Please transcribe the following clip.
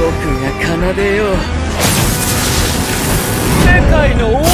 僕が奏でよう。世界の王